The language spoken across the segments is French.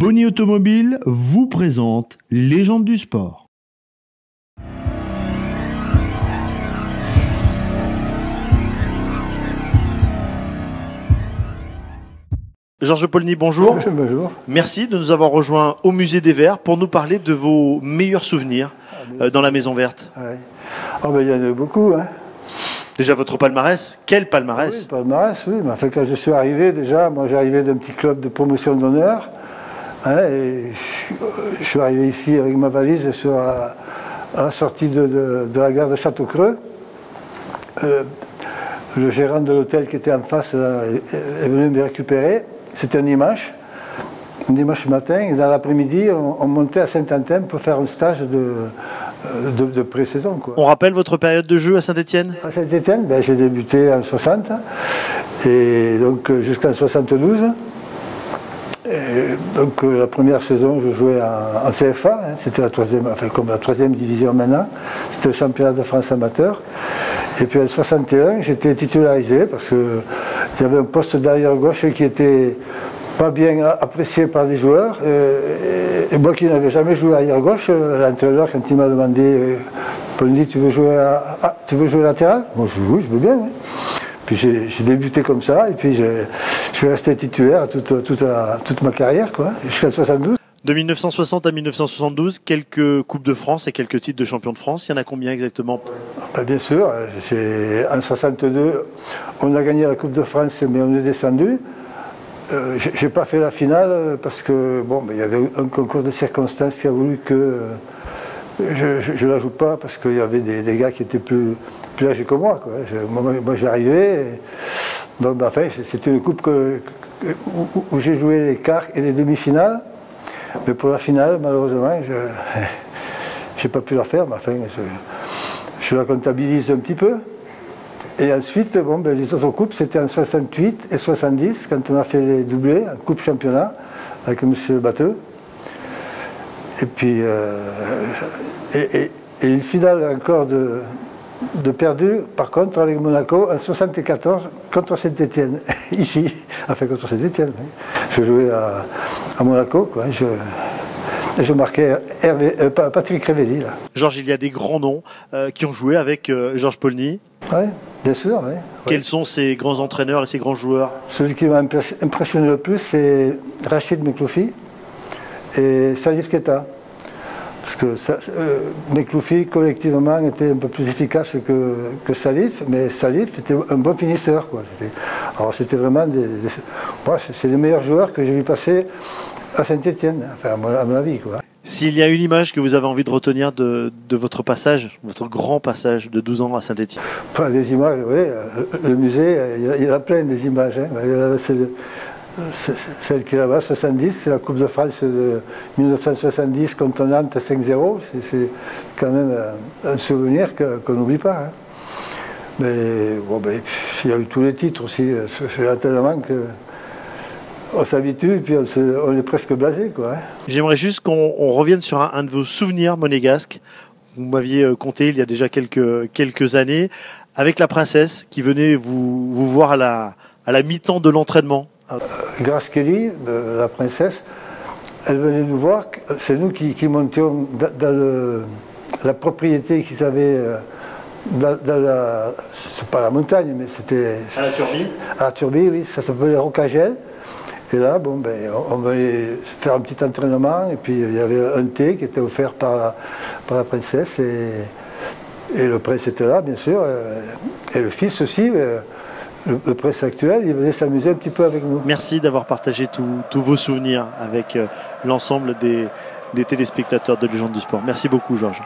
Bonnie Automobile vous présente Légende du sport. Georges Polny, bonjour. Bonjour. Merci de nous avoir rejoints au Musée des Verts pour nous parler de vos meilleurs souvenirs euh, dans la Maison Verte. Ouais. Ah ben, il y en a beaucoup. Hein. Déjà votre palmarès, quel palmarès? Oui, palmarès, oui. Mais enfin, quand je suis arrivé, déjà, moi j'arrivais d'un petit club de promotion d'honneur. Hein, et je suis arrivé ici avec ma valise sur la, à la sortie de, de- de la gare de Château-Creux. Euh, le gérant de l'hôtel qui était en face là, est, venu me récupérer. C'était un dimanche, un dimanche matin. Et dans l'après-midi, on, on montait à Saint-Antin pour faire un stage de, euh, de, de pré-saison. On rappelle votre période de jeu à Saint-Etienne À Saint-Étienne, ben, j'ai débuté en 60 et donc euh, jusqu'en 72. Et donc euh, la première saison, je jouais en, CFA, hein, c'était la troisième, enfin comme la troisième division maintenant, c'était le championnat de France amateur. Et puis en 61, j'étais titularisé parce que il y avait un poste d'arrière gauche qui était pas bien apprécié par les joueurs. Euh, Et, moi qui n'avais jamais joué arrière gauche, euh, l'entraîneur quand il m'a demandé, euh, dit, tu veux jouer à, tu veux jouer latéral? Moi je je veux bien. oui. Puis j'ai débuté comme ça, et puis j'ai- je suis resté titulaire toute, toute, toute ma carrière, quoi, jusqu'à 72. De 1960 à 1972, quelques Coupes de France et quelques titres de champion de France. Il y en a combien exactement? Ben, bien sûr, en 62, on a gagné la Coupe de France, mais on est descendu. Euh, j'ai- pas fait la finale parce que bon, il y avait un concours de circonstances qui a voulu que euh, je ne la joue pas parce qu'il y avait des, des gars qui étaient plus, plus âgés que moi. moi, moi, j'arrivais. Donc, ben, enfin, c'était une coupe que- que- où, j'ai joué les quarts et les demi-finales. Mais pour la finale, malheureusement, je n'ai pas pu la faire. Mais enfin, je, la comptabilise un petit peu. Et ensuite, bon, ben, les autres coupes, c'était en 68 et 70, quand on a fait les doublés, en coupe championnat, avec M. Batteux. Et puis, euh, et une finale encore de, de perdu, par contre, avec Monaco, en 74, contre Saint-Etienne, ici, enfin contre Saint-Etienne. Je jouais à, à Monaco, quoi. Je, marquais Hervé- euh, Pa- Patrick Révelli, là. Georges, il y a des grands noms euh, qui ont joué avec euh, Georges Polny. Oui, bien sûr. Quels sont ces grands entraîneurs et ces grands joueurs? Celui qui m'a impress- impressionné le plus, c'est Rachid Mekloufi et Salif Keita. Que ça- euh, collectivement, était un peu plus efficace que, que Salif, mais Salif était un bon finisseur. Quoi. Alors c'était vraiment des, c'est- les meilleurs joueurs que j'ai vu passer à Saint-Etienne, enfin à mon, à mon avis. Quoi. S'il y a une image que vous avez envie de retenir de, de votre passage, votre grand passage de 12 ans à Saint-Etienne Pas des images, oui. euh, Le musée, il y a- il y en a plein des images. hein. Celle, qui est là-bas, 70, c'est la Coupe de France de 1970 contre Nantes 5-0. C'est- quand même un souvenir qu'on n'oublie pas. hein. Mais bon, ben, il y a eu tous les titres aussi. euh, C'est c'est tellement que on s'habitue et puis on, est presque blasé. Hein. J'aimerais juste qu'on on revienne sur un, de vos souvenirs monégasques. Vous m'aviez euh, conté il y a déjà quelques, années, avec la princesse qui venait vous, voir à la mi-temps de l'entraînement. Grace Kelly, euh, la princesse, elle venait nous voir. C'est nous qui, qui montions dans, le- la propriété qu'ils avaient euh, dans, dans la. C'est pas la montagne, mais c'était. À la Turbie À la Turbie, oui, ça s'appelait Rocagel. Et là, bon, ben, on, venait faire un petit entraînement, et puis il y avait un thé qui était offert par la, par la princesse, et, et le prince était là, bien sûr, euh, et le fils aussi. euh, le, le prince actuel, il venait s'amuser un petit peu avec nous. Merci d'avoir partagé tous tous vos souvenirs avec euh, l'ensemble des, des téléspectateurs de Légende du Sport. Merci beaucoup, Georges.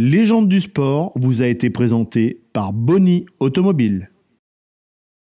Légende du sport vous a été présenté par Bonnie Automobile.